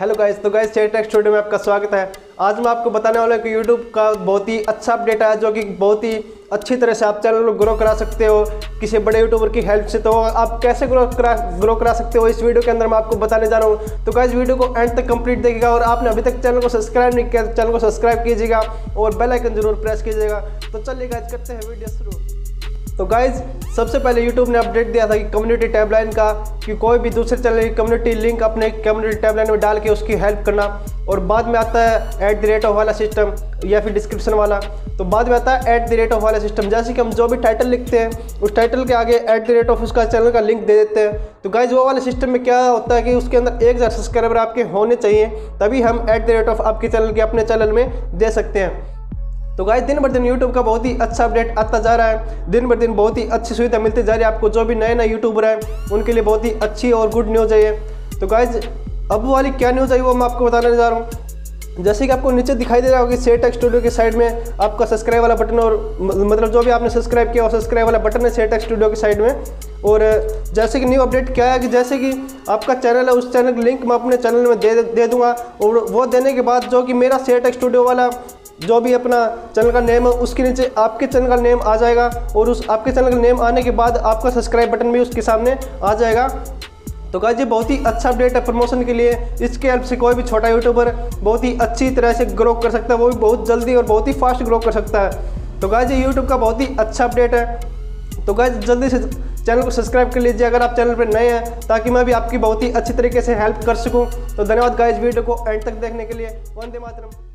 Hello guys तो guys Chat Tech Studio में आपका स्वागत है। आज मैं आपको बताने वाला हूँ कि यूट्यूब का बहुत ही अच्छा अपडेट है, जो कि बहुत ही अच्छी तरह से आप चैनल को ग्रो करा सकते हो। किसी बड़े यूट्यूबर की हेल्प से तो आप कैसे ग्रो करा ग्रो करा सकते हो? इस वीडियो के अंदर मैं आपको बताने जा रहा हूँ। तो गाइस वीडियो को एंड तक कंप्लीट देखिएगा और आपने अभी तक चैनल को सब्सक्राइब नहीं किया चैनल को सब्सक्राइब कीजिएगा और बेलाइकन ज़रूर प्रेस कीजिएगा। तो चलिए गाइस करते हैं वीडियो शुरू। तो गाइज़ सबसे पहले यूट्यूब ने अपडेट दिया था कि कम्युनिटी टैबलाइन का, कि कोई भी दूसरे चैनल की कम्युनिटी लिंक अपने कम्युनिटी टैबलाइन में डाल के उसकी हेल्प करना। और बाद में आता है एट द रेट ऑफ़ वाला सिस्टम या फिर डिस्क्रिप्शन वाला। तो बाद में आता है एट द रेट ऑफ़ वाला सिस्टम जैसे कि हम जो भी टाइटल लिखते हैं, उस टाइटल के आगे एट द रेट ऑफ़ उसका चैनल का लिंक दे देते हैं। तो गाइज़ वो वाले सिस्टम में क्या होता है कि उसके अंदर एक हज़ार सब्सक्राइबर आपके होने चाहिए, तभी हम एट द रेट ऑफ़ आपके चैनल के अपने चैनल में दे सकते हैं। तो गाइस दिन बर दिन यूट्यूब का बहुत ही अच्छा अपडेट आता जा रहा है। दिन बर दिन बहुत ही अच्छी सुविधा मिलती जा रही है आपको, जो भी नए नए यूट्यूबर हैं, उनके लिए बहुत ही अच्छी और गुड न्यूज़ है ये। तो गाइज़ अब वाली क्या न्यूज़ आई वो मैं आपको बताने जा रहा हूँ। जैसे कि आपको नीचे दिखाई दे रहा होगा कि सेट टेक स्टूडियो की साइड में आपका सब्सक्राइब वाला बटन और मतलब जो भी आपने सब्सक्राइब किया, वो सब्सक्राइब वाला बटन है सेट टेक स्टूडियो की साइड में। और जैसे कि न्यू अपडेट क्या है कि जैसे कि आपका चैनल है, उस चैनल की लिंक मैं अपने चैनल में दे दे दूँगा। और वो देने के बाद जो कि मेरा सेट टेक स्टूडियो वाला जो भी अपना चैनल का नेम है, उसके नीचे आपके चैनल का नेम आ जाएगा और उस आपके चैनल का नेम आने के बाद आपका सब्सक्राइब बटन भी उसके सामने आ जाएगा। तो गाइज़ ये बहुत ही अच्छा अपडेट है प्रमोशन के लिए। इसके हेल्प से कोई भी छोटा यूट्यूबर बहुत ही अच्छी तरह से ग्रो कर सकता है, वो भी बहुत जल्दी और बहुत ही फास्ट ग्रो कर सकता है। तो गाइज़ ये यूट्यूब का बहुत ही अच्छा अपडेट है। तो गाइज़ जल्दी से चैनल को सब्सक्राइब कर लीजिए अगर आप चैनल पर नए हैं, ताकि मैं भी आपकी बहुत ही अच्छी तरीके से हेल्प कर सकूँ। तो धन्यवाद गाइज़ वीडियो को एंड तक देखने के लिए। वंदे मातरम।